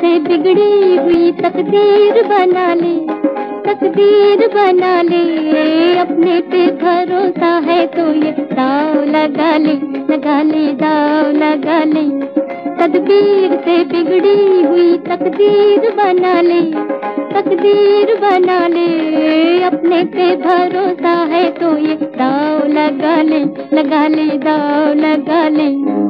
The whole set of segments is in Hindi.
से बिगड़ी हुई तकदीर बना ले तकदीर बना ले। तकदीर बना ले, तकदीर बना ले। अपने पे भरोसा है तो ये दाव लगा ले लगा ले, दाव लगा ले।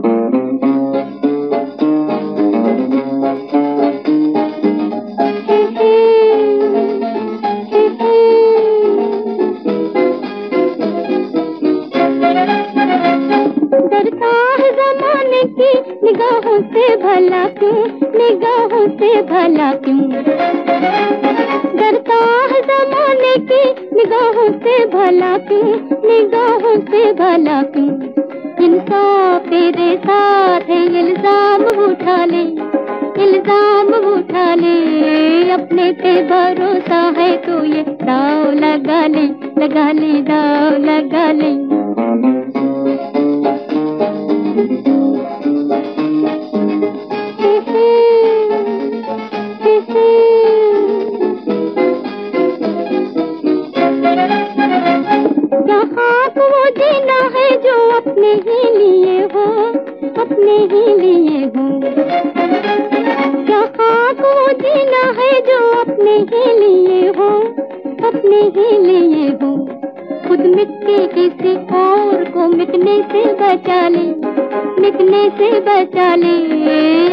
मिट के किसी और को मिटने से बचा ले, मिटने से बचा ले।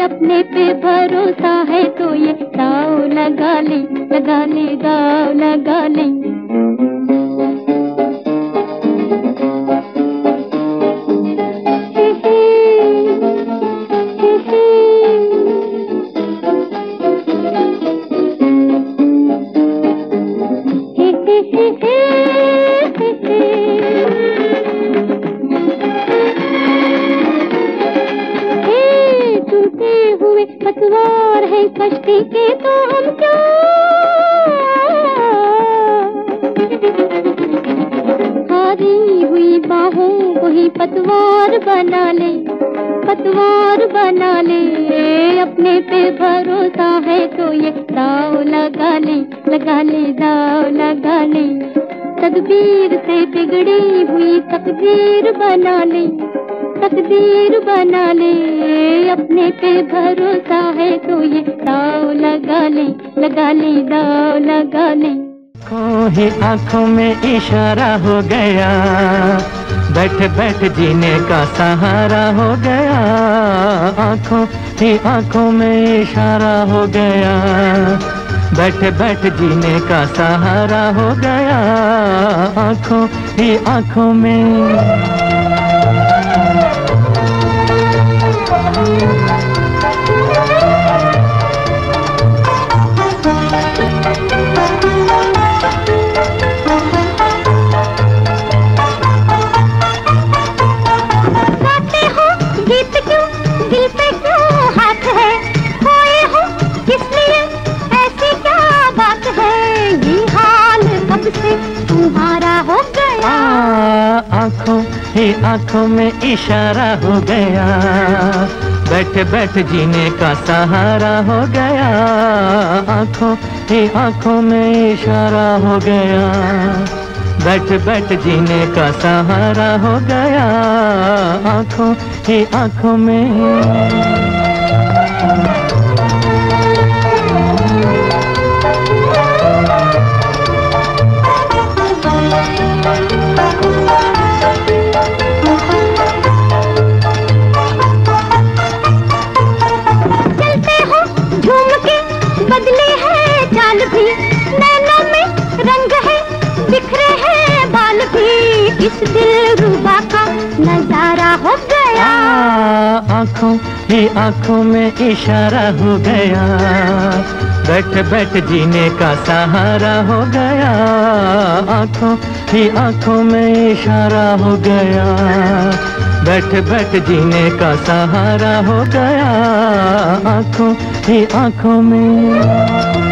अपने पे भरोसा है तो ये दाव लगा ले लगा ले, दाव लगा ले। समझते के तो हारी हुई बाहों वही पतवार बना ले, पतवार बना ले। अपने पे भरोसा है तो ये दाव लगा ले लगा ले, दाव लगा ले। तकदीर से बिगड़ी हुई तकबीर बना ले, तकदीर बना ले। अपने पे भरोसा है आँखों में इशारा हो गया, बैठ बैठ जीने का सहारा हो गया। आँखों ही आँखों में इशारा हो गया, बैठ बैठ जीने का सहारा हो गया। आँखों ही आँखों में आँखों में इशारा हो गया। बैठ बैठ जीने का सहारा हो गया। आँखों ही आँखों में इशारा हो गया। बैठ बैठ जीने का सहारा हो गया। आँखों ही आँखों में ही आँखों में इशारा हो गया। बैठ बैठ जीने का सहारा हो गया। आँखों ही आँखों में इशारा हो गया। बैठ बैठ जीने का सहारा हो गया। आँखों ही आँखों में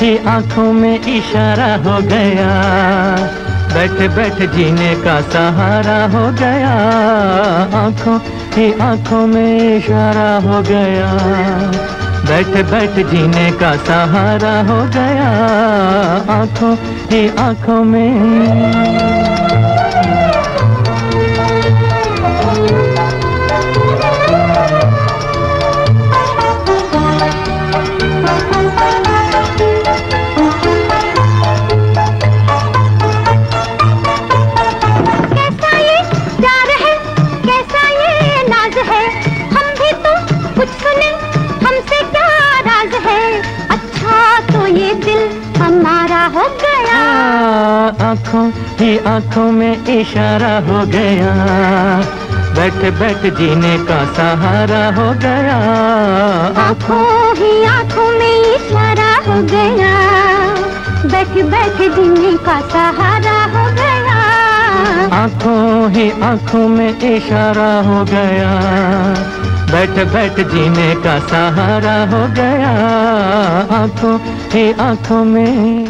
ही आँखों में इशारा हो गया। बैठ बैठ जीने का सहारा हो गया। आँखों की आँखों में इशारा हो गया। बैठ बैठ जीने का सहारा हो गया। आँखों की आँखों में आँखों में इशारा हो गया। बैठ बैठ जीने का सहारा हो गया। आँखों ही आँखों में इशारा हो गया। बैठ बैठ जीने का सहारा हो गया। आँखों ही आँखों में इशारा हो गया। बैठ बैठ जीने का सहारा हो गया। आँखों ही आँखों में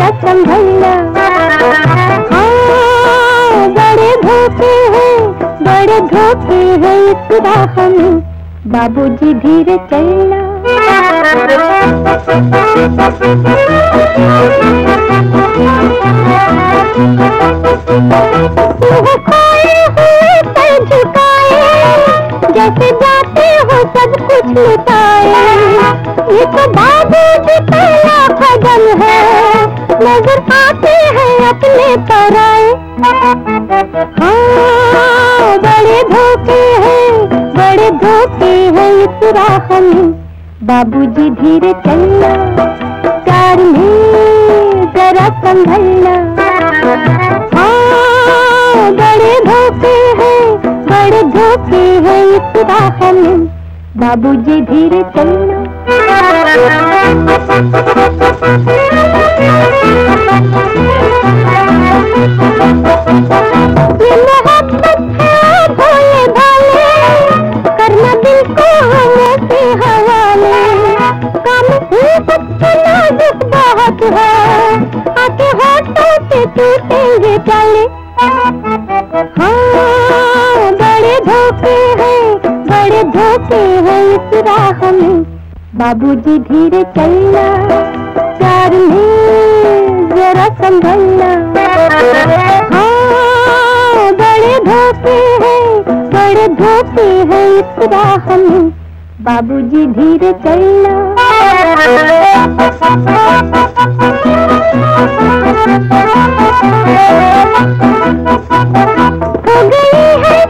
जरा संभलना हाँ, बड़े धोखे हैं बड़े धोखे हैं बाबूजी धीरे चलना। जैसे जाते हो सब कुछ लुटाए। ये तो बाबू जी पहला कदम है, नज़र आते हैं अपने पराए हाँ बड़े धोखे हैं, बड़े धोखे हैं इस राह में बाबूजी धीरे चलना कार में जरा संभलना। हाँ बड़े धोखे हैं, बड़े धोखे हैं इस बाबूजी धीरे चलना। करना दिल को हवाले कम बच्चे बहुत है आके टूटेंगे हाँ बड़े धोखे हैं, बड़े धोखे बाबूजी धीरे चलना में जरा संभलना। हाँ बड़े धोखे हैं, बड़े धोखे हैं इस राह में। बाबूजी धीरे चलना। हो गई है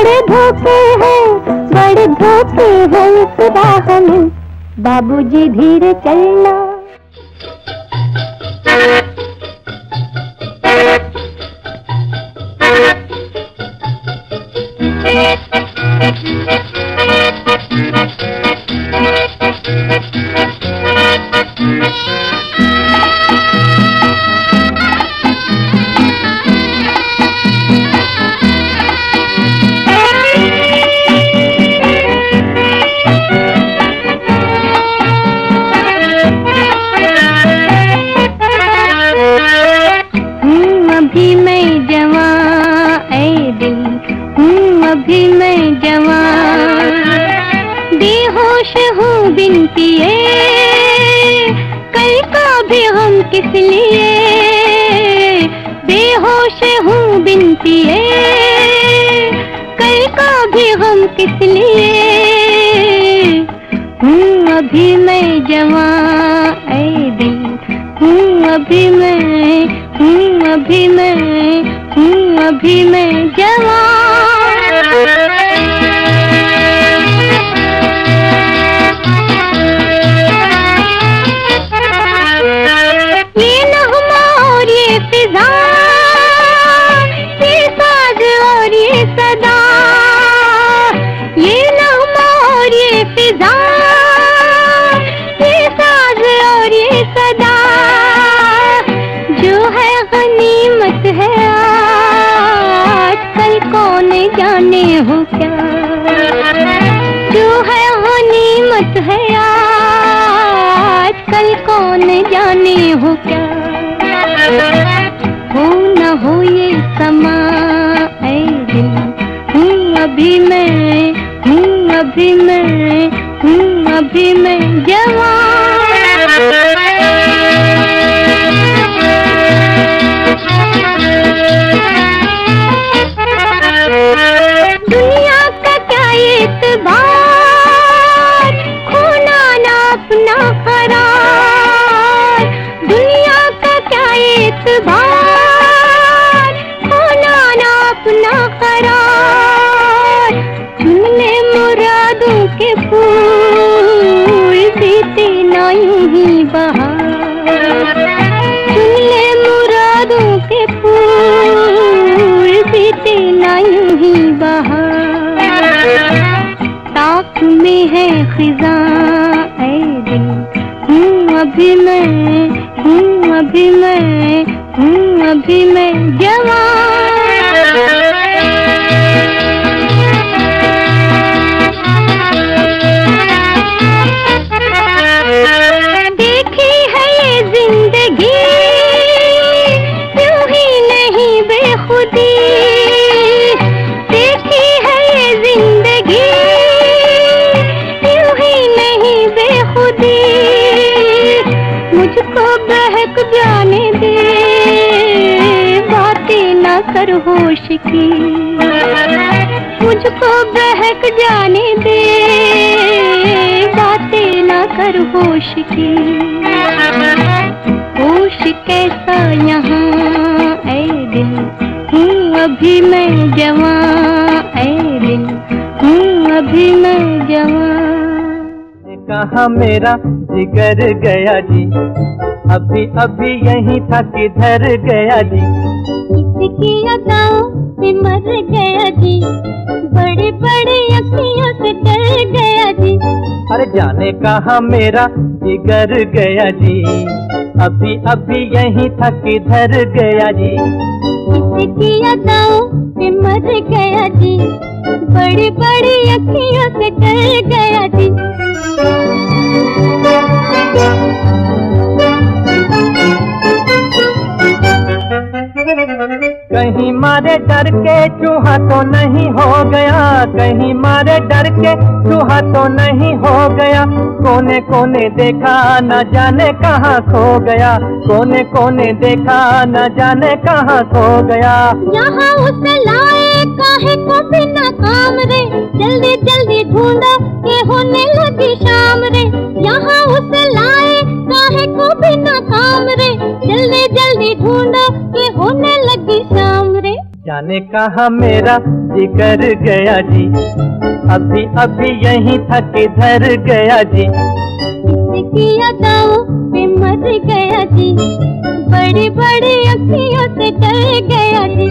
बड़े धोखे हैं बड़े धोखे हैं इस राह बाबूजी धीरे चलना हो क्या? जो है होनी मत है आज कल कौन जाने हो क्या? हो न हो ये समा दिल। हूँ अभी मैं, हूँ अभी मैं, हूँ अभी मैं जवान। अभी मैं हूँ अभी मैं हूँ अभी मैं जवान होश की। होश कैसा यहाँ? ऐ दिल हूँ अभी मैं जवान। ऐ दिल हूँ अभी मैं जवान। कहा मेरा जिगर गया जी। अभी अभी यही था किधर गया जी। इसकी अदाओं से मर गया जी। बड़े बड़े अखियों से डर गया जी। अरे जाने कहा मेरा जिगर गया जी। अभी अभी यही था किधर गया जी। इसकी अदाओं से मर गया जी। बड़ी बड़ी अखियों से डर गया जी। कहीं मारे डर के चूहा तो नहीं हो गया, कहीं मारे डर के चूहा तो नहीं हो गया। कोने कोने देखा न जाने कहाँ खो गया, कोने कोने देखा न जाने कहाँ खो गया। यहाँ उसे लाए काहे को बिना काम रे? जल्दी जल्दी ढूंढो के होने लगी शाम रे। यहाँ उसे लाए काहे को बिना काम रे जल्दी जल्दी ढूंढो के होने लगी शाम रे जाने कहा मेरा जिगर गया जी? अभी अभी यही था किधर गया जी। इसकी अदाओं पे मर गया जी। बड़ी बड़ी अखियों से डर गया जी।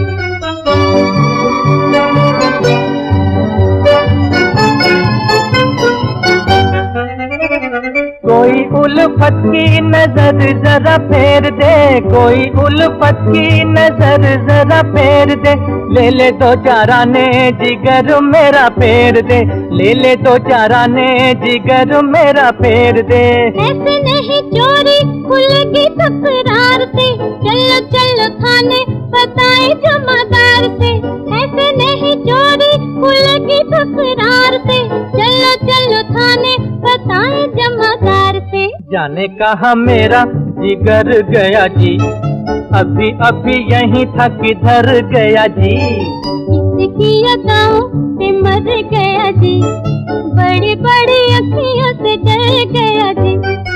कोई उल्फत की नज़र जरा फेर दे, कोई उल्फत की नज़र जरा फेर दे। ले ले दो चारा ने जिगर मेरा फेर दे, ले ले दो चारा ने जिगर मेरा फेर दे। ऐसे नहीं चोरी, खुलेगी तकरार से। चलो चलो थाने, बताए जमादार से। ऐसे नहीं चोरी तकरार जाने कहा मेरा जिगर गया जी? अभी अभी यही था किधर गया जी? मर गया जी। बड़ी बड़ी अखियों से डर गया जी।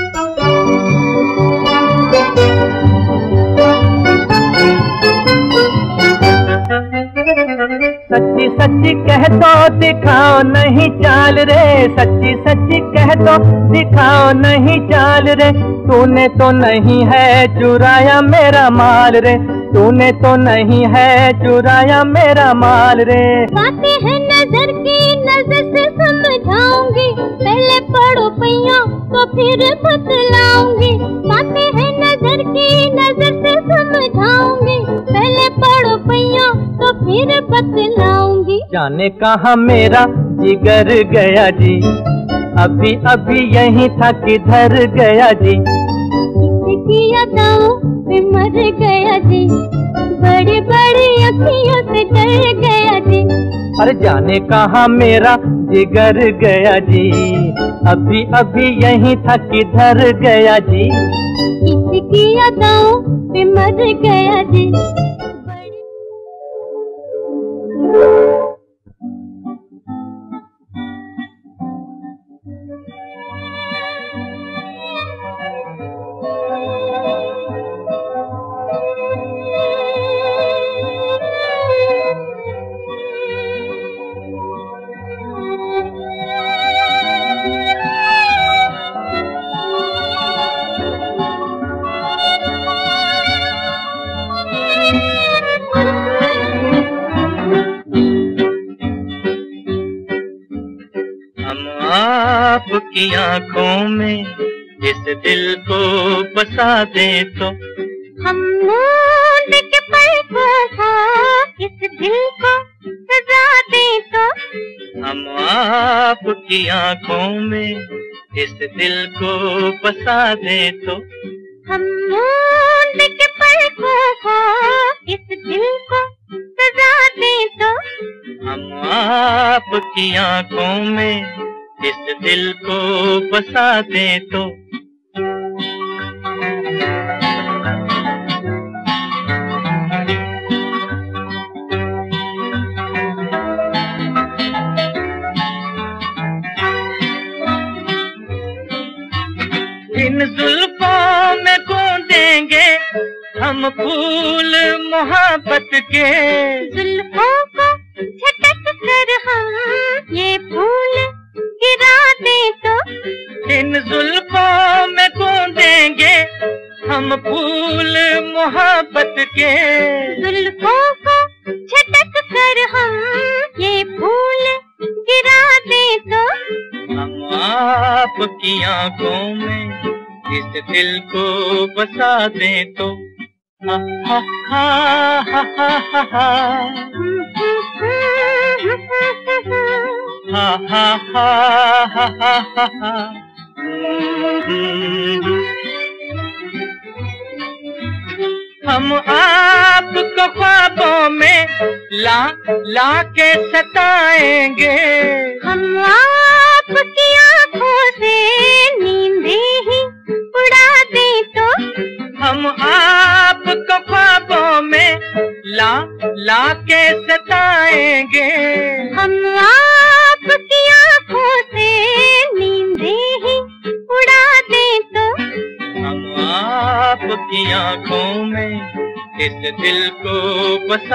सच्ची सच्ची कह दो दिखाओ, नहीं चाल रे। सच्ची सच्ची कह दो दिखाओ, नहीं चाल रे। तूने तो नहीं है चुराया मेरा माल रे। तूने तो नहीं है चुराया मेरा माल रे। बातें हैं नज़र की नज़र से समझाऊँगी। पहले पढ़ो पैया तो फिर बतलाऊँगी। बातें हैं नज़र की नज़र से समझाऊँगी। पहले पढ़ो पैया तो फिर बतलाऊँगी। जाने कहा मेरा जिगर गया जी? अभी अभी यही था किधर गया जी। किसकी अदाओं पे मर गया जी। बड़ी बड़ी अखियों से डर गया जी। अरे जाने कहा मेरा जिगर गया जी। अभी अभी यही था किधर गया जी। किसकी अदाओं पे मर गया जी। आपकी आँखों में इस दिल को बसा दे तो हम के पल को इस दिल को सजा दे तो। हम आपकी आँखों में इस दिल को बसा दे तो। हम के पल को इस दिल को सजा दे तो। हम आपकी आँखों में इस दिल को बसा दे तो। इन जुल्फों में को देंगे हम फूल मोहब्बत के। जुल्फों को झटक कर हम ये फूल गिरा दे तो इन जुल्फों में देंगे हम फूल मोहब्बत के। जुल्फों को झटक कर हम ये फूल गिरा दे तो हम आपकी आँखों में इस दिल को बसा दे तो हम आपको ख्वाबों में ला ला के सताएँगे। हम आपकी आँखों से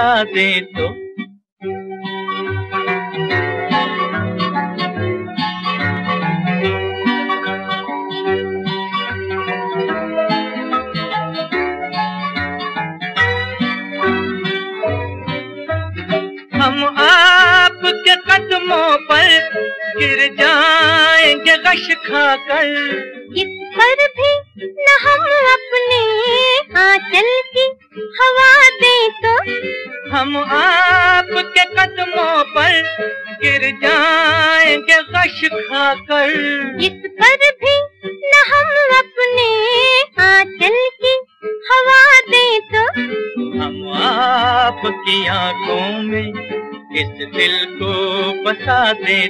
बसा दे तो me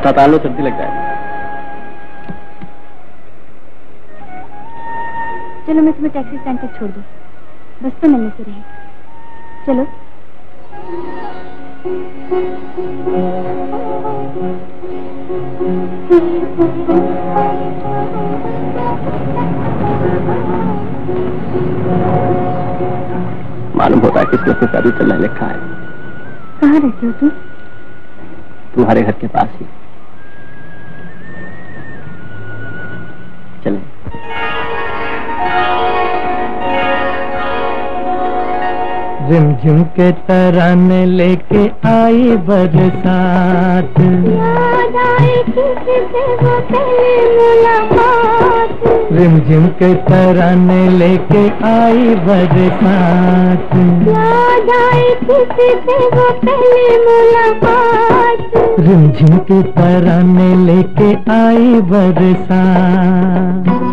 छाता तालो सर्दी लग जाएगी चलो मैं तुम्हें टैक्सी स्टैंड तक छोड़ दूँ। बस तो मिलने से रहे। चलो। मालूम होता है किस से पैदल चलने लिखा है। कहाँ रहते हो तुम? तुम्हारे घर के पास ही। झिमझिम के तराने लेके आई बरसात। मुलाकात। रिमझिम के तराने लेके आई बरसात। मुलाकात। रिमझिम के तराने लेके आई बरसात।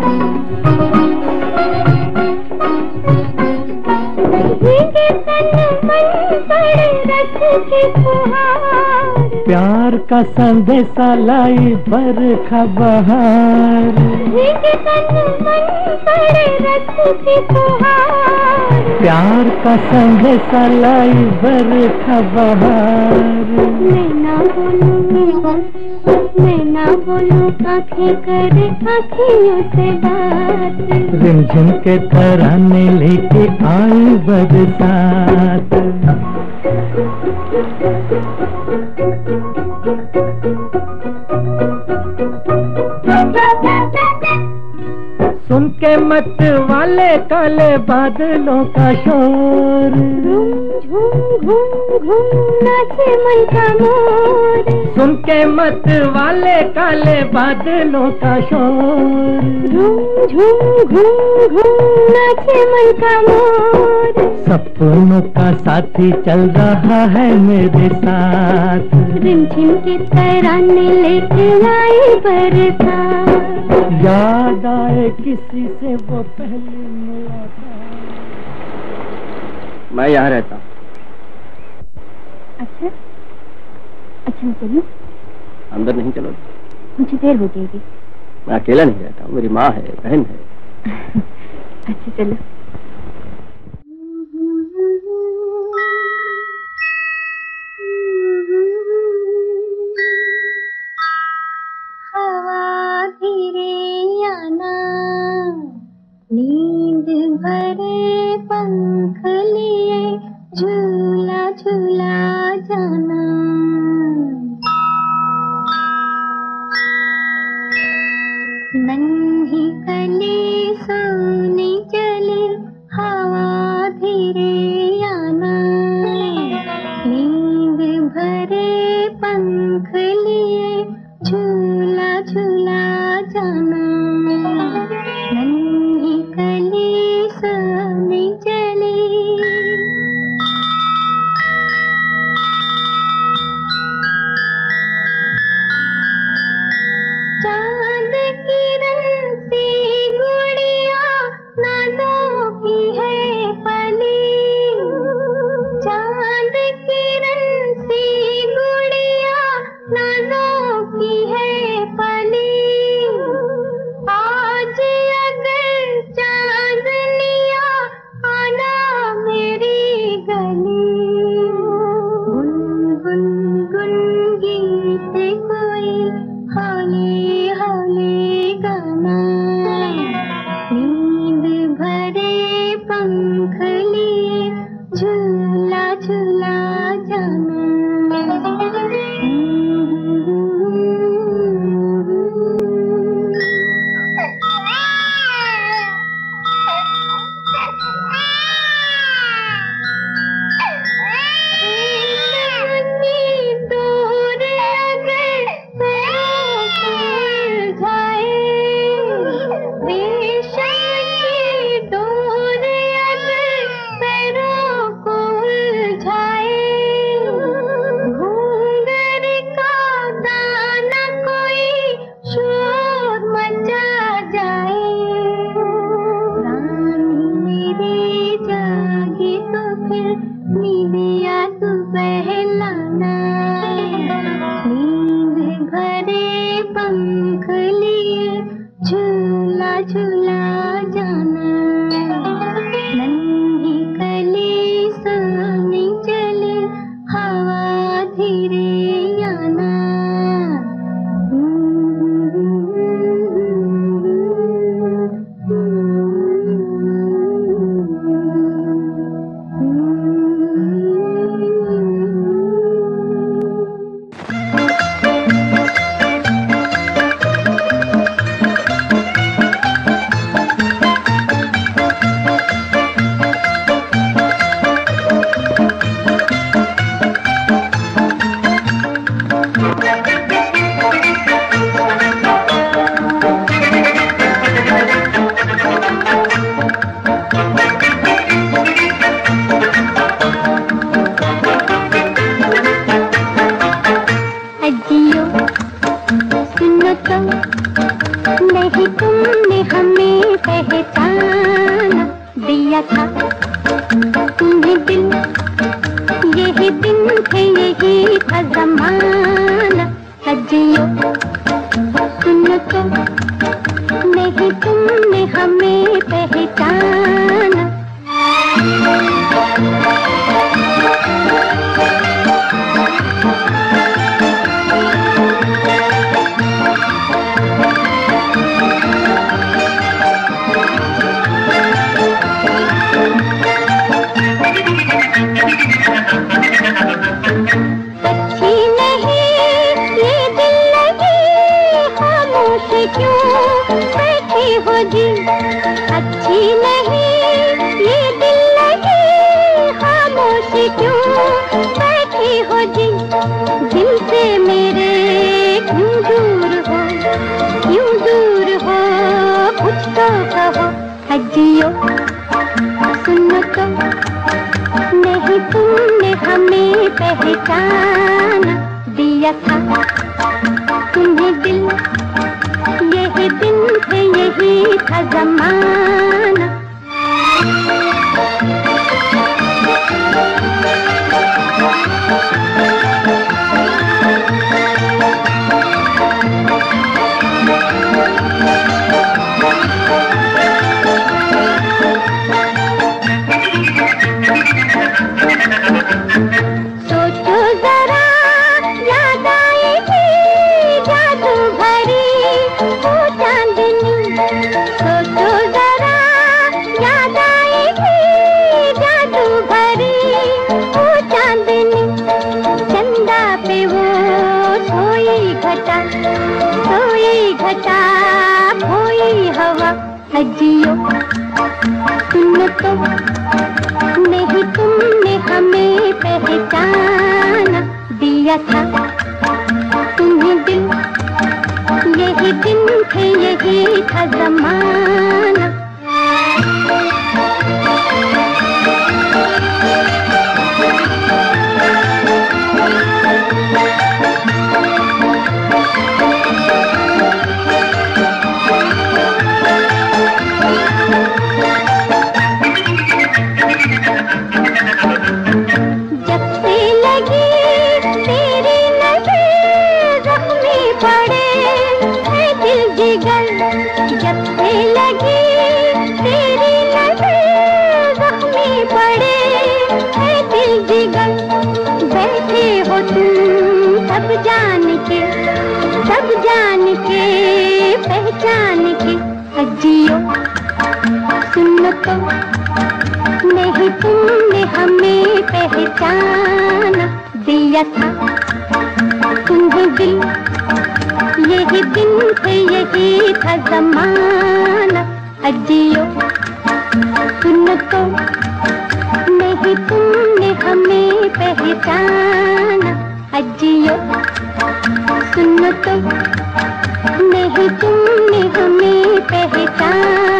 प्यार का संदेशा लाई बर बहार भीगे तन मन पर रस प्यार का संदेशा लाई बर बहार मैं ना ना करे आँखियों से बात। रिमझिम के तराने लेके आई बरसात सुन के मत वाले काले बादलों का शोर। घूम घूम घूम नाचे मन का मोर। सुन के मत वाले काले बादलों का शोर। झूम झूम घूम घूम नाचे मन का मोर। सपनों का साथी चल रहा है मेरे साथ। रिमझिम के तराने लेके आई बरसात। याद आए किसी से वो पहले मुलाकात। मैं यहाँ रहता हूँ। अच्छा? अच्छा मैं चलूँ? अंदर नहीं चलो मुझे देर हो जाएगी। मैं अकेला नहीं रहता हूँ मेरी माँ है बहन है। अच्छा चलो। हवा धीरे आना। नींद भरे पंख लिए झूला झूला जाना। नन्ही कली सोनी जियो सुनो तो नहीं तुमने हमें पहचान दिया था। तुम्हें दिल, यही दिन थे, यही था जमाना। नहीं तुमने हमें पहचान दिया था। तुम्हें दिल, यही दिन थे, यही था जमाना। अजियो, सुन तो। नहीं तुमने हमें पहचान। अजियो, सुन तो। नहीं तुमने हमें पहचान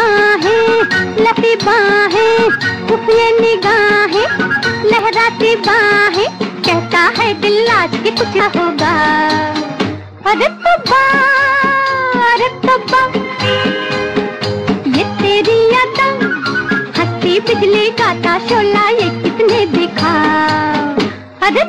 निगाहें लपी बाहें, खुफिया निगाहें, लहराती बाहें, कहता है दिल आज के कुछ होगा। अरे तब्बा अरे तब्बा, ये तेरी अदा हँसी बिजली का शोला ये कितने दिखा। अरे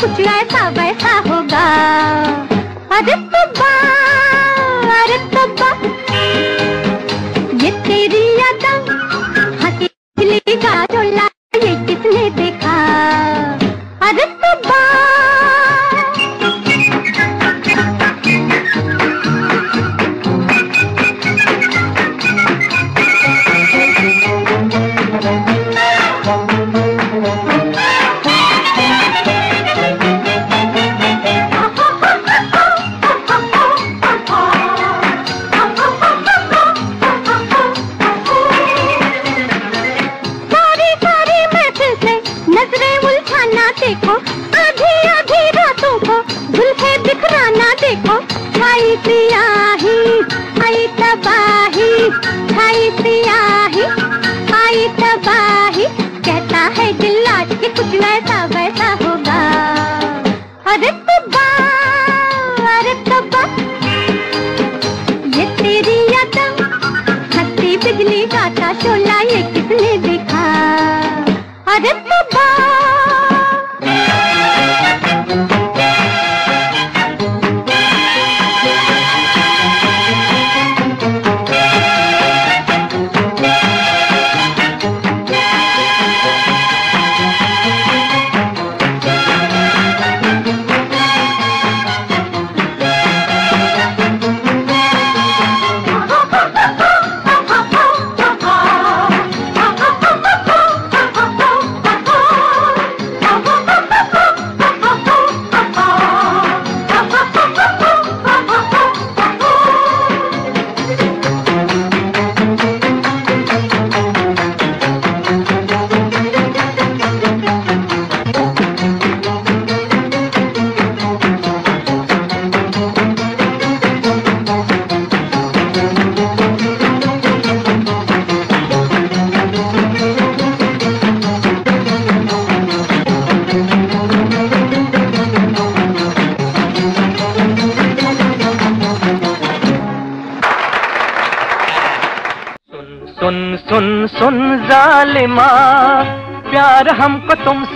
कुछ ऐसा आई तबाही कहता है दिल आज के कुछ वैसा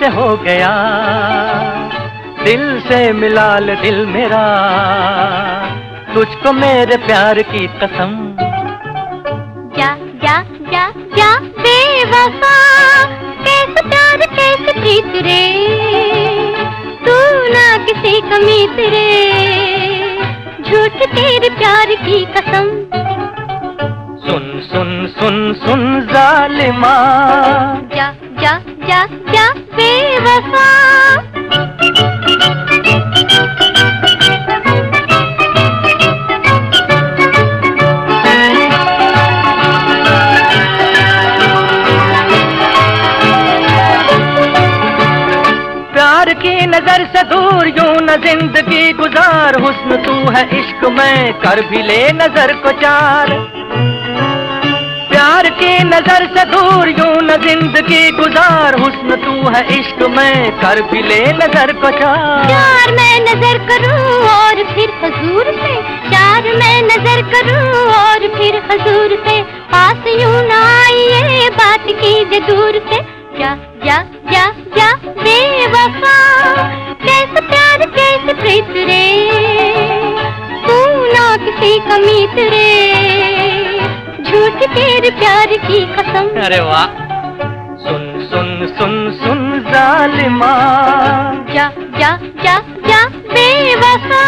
तुमसे हो गया। दिल से मिला ले दिल मेरा। तुझको मेरे प्यार की कसम। जा जा जा जा बेवफा। कैसे प्यार कैसे प्रीत रे? तू ना किसी कमीत रे। झूठ तेरे प्यार की कसम। सुन सुन सुन सुन जालिमा। जा जा जा जा प्यार की नज़र से दूर यूँ न ज़िंदगी गुजार, हुस्न तू है इश्क में, कर भी ले नज़र को चार। प्यार की नज़र से दूर यूँ न ज़िंदगी गुजार। हुस्न तू है इश्क में, कर भी ले नज़र चार। मैं नज़र करूँ और फिर हजूर से चार मैं नज़र करूँ और फिर हजूर से। पास यूँ ना आइए बात कीजिए दूर से। जा जा जा जा, बेवफा, कैसे प्यार, कैसे प्रीत रे? तू ना किसी कमीत रे। झूठ तेरे प्यार की कसम। अरे वाह। सुन सुन सुन सुन जालिमा। जा जा जा जा बेवफा।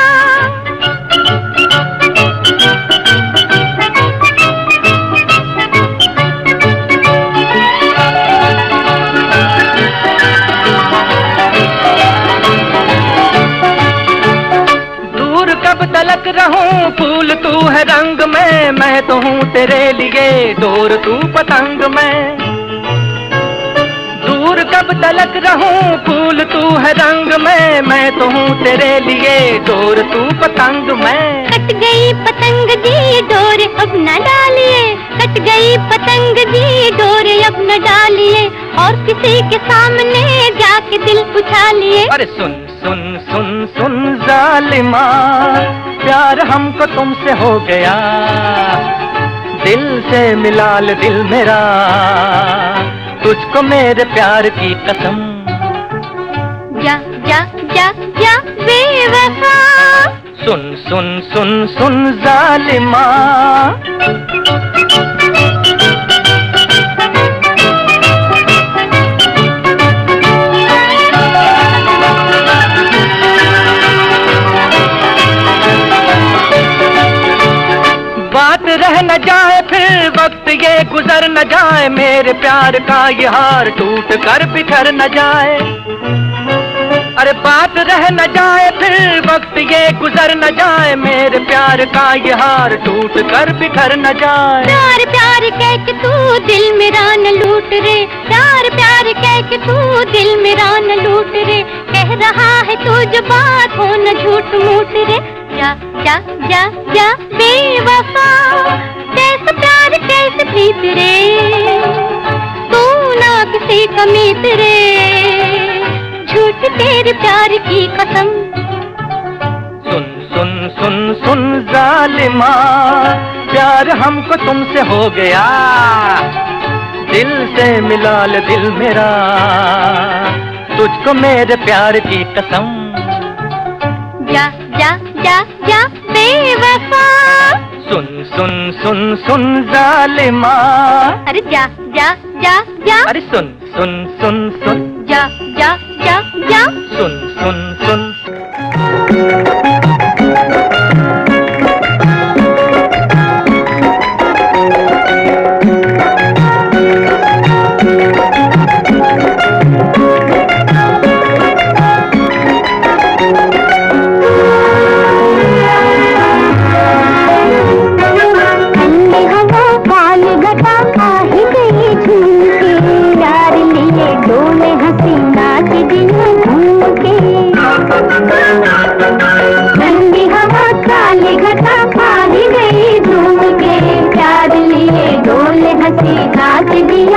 रहूँ फूल तू है रंग में मैं तो हूँ तेरे लिए डोर तू पतंग में। दूर कब तलक रहूँ फूल तू है रंग में मैं तो हूँ तेरे लिए डोर तू पतंग में। कट गई पतंग जी डोर अब न डालिए। कट गई पतंग जी डोर अब न डालिए। और किसी के सामने जाके दिल उठा लिए अरे सुन सुन सुन सुन जालिमा। प्यार हमको तुमसे हो गया। दिल से मिला ले दिल मेरा। तुझको मेरे प्यार की कसम। जा जा जा जा बेवफा। सुन सुन सुन सुन जालिमा। जाए फिर वक्त ये गुजर न जाए, मेरे प्यार का ये हार टूट कर बिखर न जाए। अरे बात रह न जाए फिर वक्त ये गुजर न जाए, मेरे प्यार का ये हार टूट कर बिखर न जाए। प्यार प्यार कह के तू दिल मेरा न लूट रे, प्यार प्यार कह के तू दिल मेरा न लूट रे, कह रहा है तू जो बात हो न झूठ मूठ रे। जा जा जा जा, बेवफा। कैसे प्यार कैसे प्रीत रे? तू ना किसी रे। झूठ तेरे प्यार की कसम। सुन सुन सुन सुन जालिमा प्यार हमको तुमसे हो गया। दिल से मिला ले दिल मेरा तुझको मेरे प्यार की कसम। जा जा जा जा बेवफा सुन सुन सुन सुन जालिमा। अरे जा जा जा जा। अरे सुन सुन सुन सुन। जा जा जा जा। सुन सुन सुन। baby.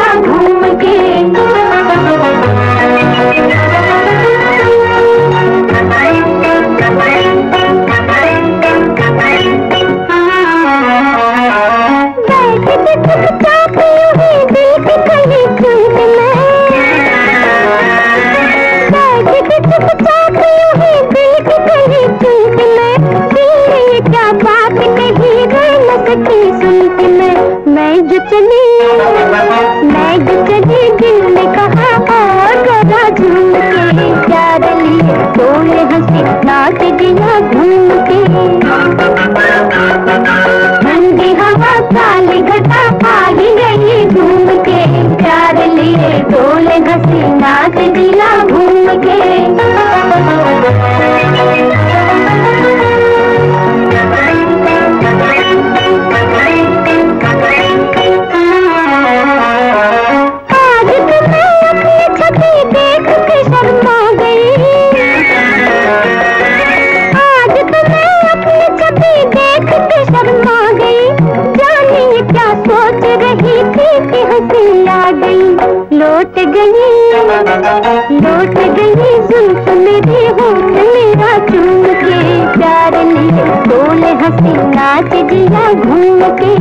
हँसी दिया घूम के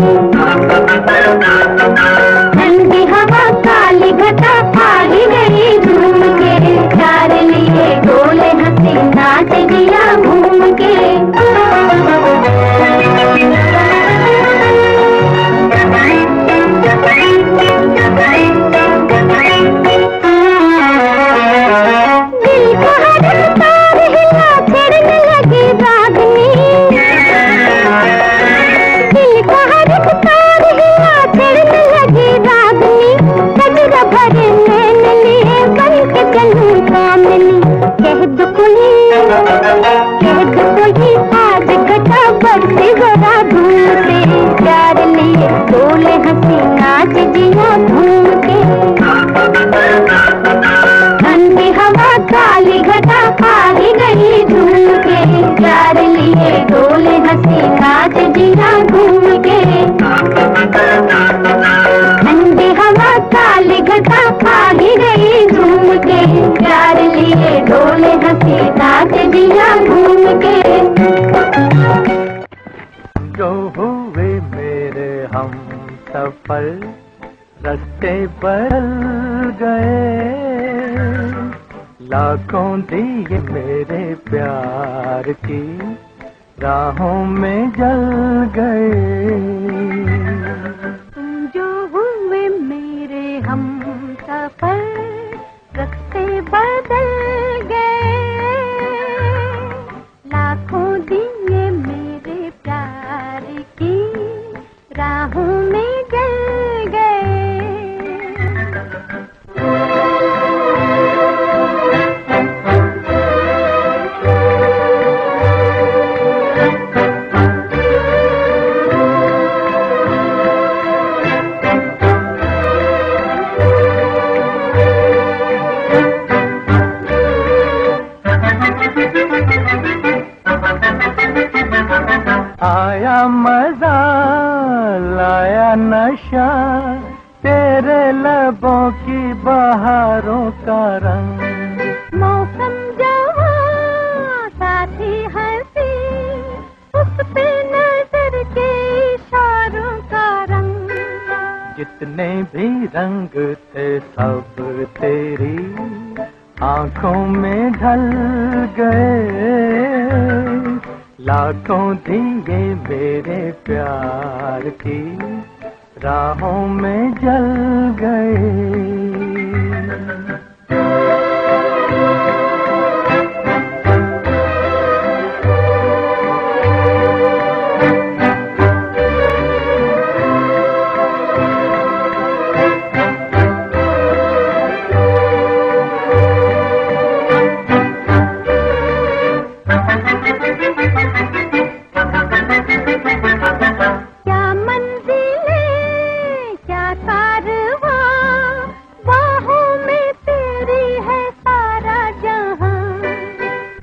ठंडी हवा काली घटा आगी गई झूम के प्यार लिए डोले हँसी, नाच दिया घूम के आया मज़ा लाया नशा तेरे लबों की बहारों का रंग। मौसम साथी हँसी उस पे नज़र के इशारों का रंग। जितने भी रंग थे सब तेरी आँखों में ढल गए। लाखों धींगे मेरे प्यार की राहों में जल गए।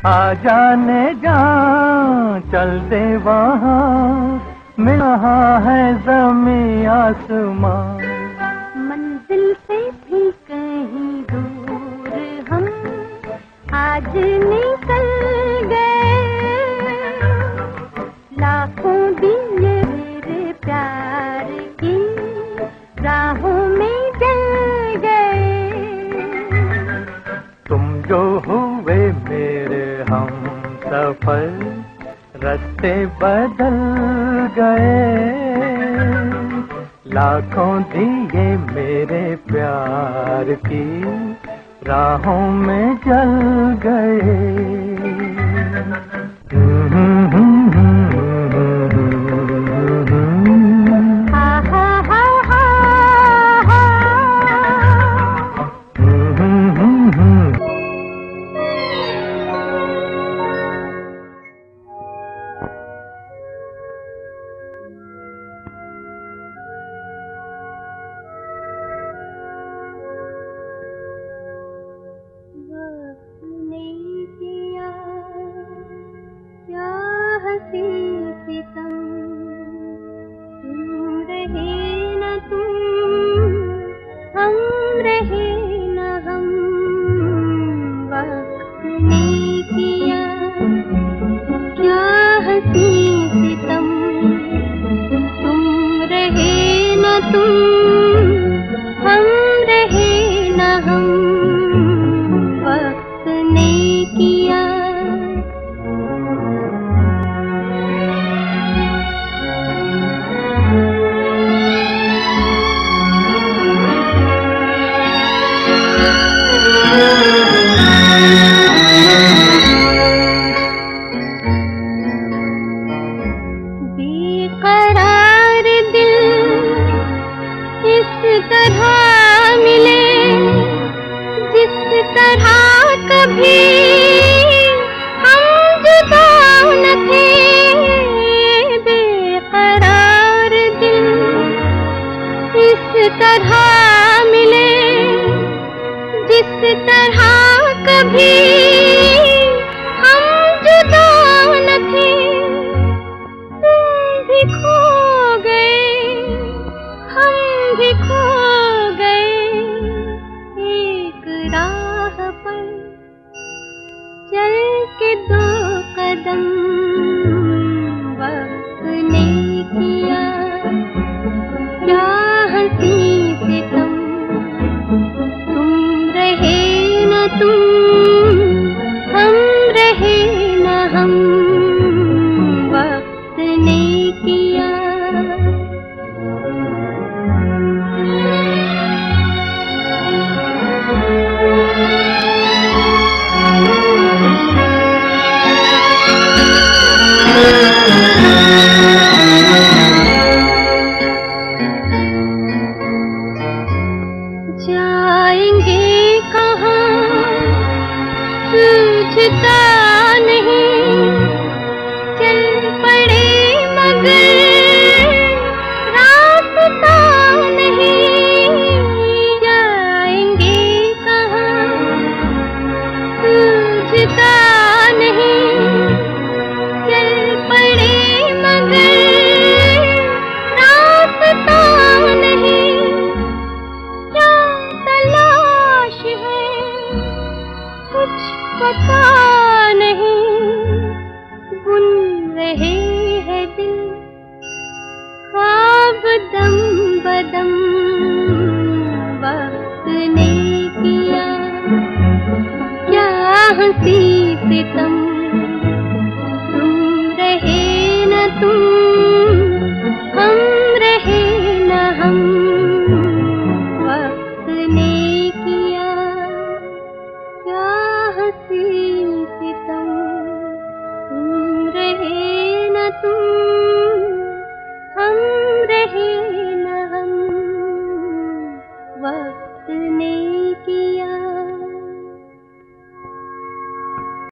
आ जाने जा चल दे वहाँ। मिला है जमी आसमान। मंजिल से भी कहीं दूर हम आज नहीं से बदल गए। लाखों दिए मेरे प्यार की राहों में जल गए।